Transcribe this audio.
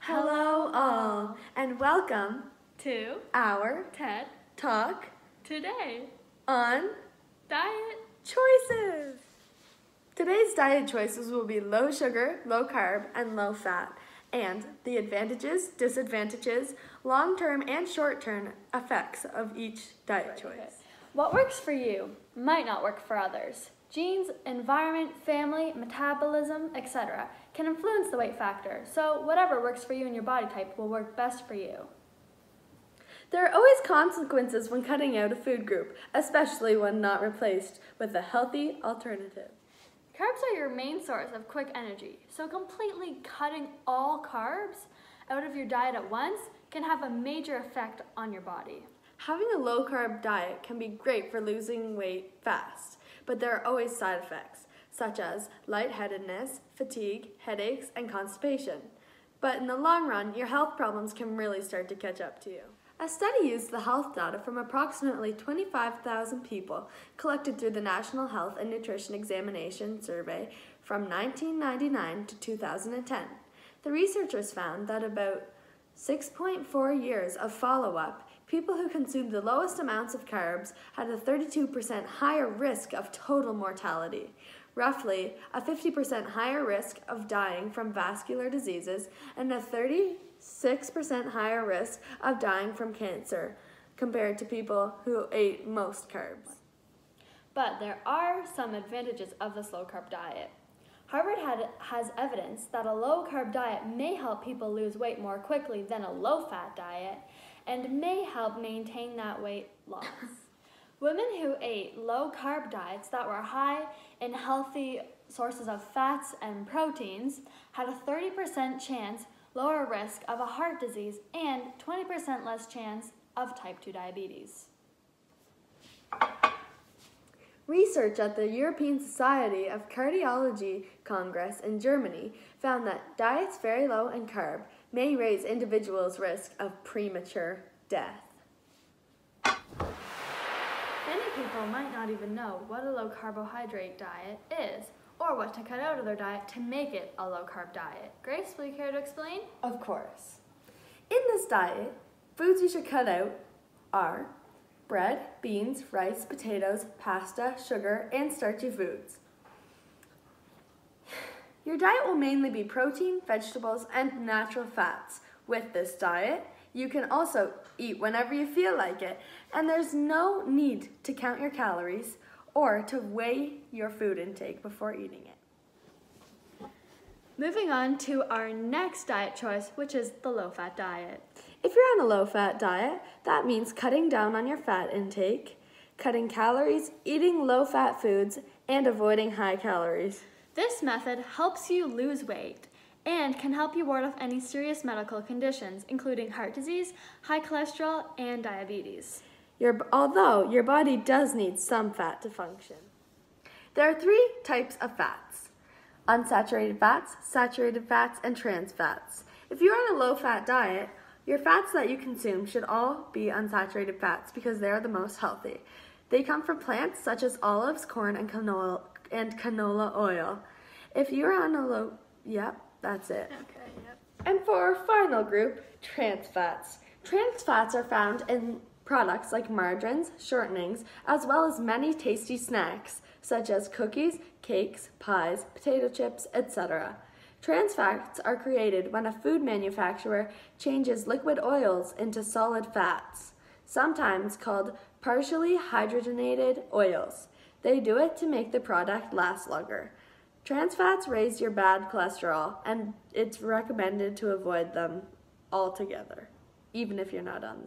Hello, all, and welcome to our TED talk Today on Diet. choices. Today's diet choices will be low sugar, low carb, and low fat, and the advantages, disadvantages, long term and short term effects of each diet choice. What works for you might not work for others. Genes, environment, family, metabolism, etc. can influence the weight factor, so whatever works for you and your body type will work best for you. There are always consequences when cutting out a food group, especially when not replaced with a healthy alternative. Carbs are your main source of quick energy, so completely cutting all carbs out of your diet at once can have a major effect on your body. Having a low carb diet can be great for losing weight fast, but there are always side effects, such as lightheadedness, fatigue, headaches, and constipation. But in the long run, your health problems can really start to catch up to you. A study used the health data from approximately 25,000 people collected through the National Health and Nutrition Examination Survey from 1999 to 2010. The researchers found that about 6.4 years of follow up, people who consumed the lowest amounts of carbs had a 32% higher risk of total mortality, roughly a 50% higher risk of dying from vascular diseases, and a 36% higher risk of dying from cancer compared to people who ate most carbs. But there are some advantages of this low carb diet. Harvard had, has evidence that a low carb diet may help people lose weight more quickly than a low fat diet and may help maintain that weight loss. Women who ate low carb diets that were high in healthy sources of fats and proteins had a 30% chance lower risk of a heart disease and 20% less chance of type 2 diabetes. Research at the European Society of Cardiology Congress in Germany found that diets very low in carb may raise individuals' risk of premature death. Many people might not even know what a low carbohydrate diet is or what to cut out of their diet to make it a low carb diet. Grace, will you care to explain? Of course. In this diet, foods you should cut out are bread, beans, rice, potatoes, pasta, sugar, and starchy foods. Your diet will mainly be protein, vegetables, and natural fats. With this diet, you can also eat whenever you feel like it, and there's no need to count your calories or to weigh your food intake before eating it. Moving on to our next diet choice, which is the low fat diet. If you're on a low fat diet, that means cutting down on your fat intake, cutting calories, eating low fat foods, and avoiding high calories. This method helps you lose weight and can help you ward off any serious medical conditions, including heart disease, high cholesterol, and diabetes. Your, although your body does need some fat to function. There are three types of fats unsaturated fats, saturated fats, and trans fats. If you're on a low fat diet, your fats that you consume should all be unsaturated fats because they are the most healthy. They come from plants such as olives, corn, and canola, and canola oil. If you're on a low, yep, that's it. Okay, yep. And for our final group, trans fats. Trans fats are found in products like margarines, shortenings, as well as many tasty snacks such as cookies, cakes, pies, potato chips, etc. Trans fats are created when a food manufacturer changes liquid oils into solid fats, sometimes called partially hydrogenated oils. They do it to make the product last longer. Trans fats raise your bad cholesterol, and it's recommended to avoid them altogether, even if you're not on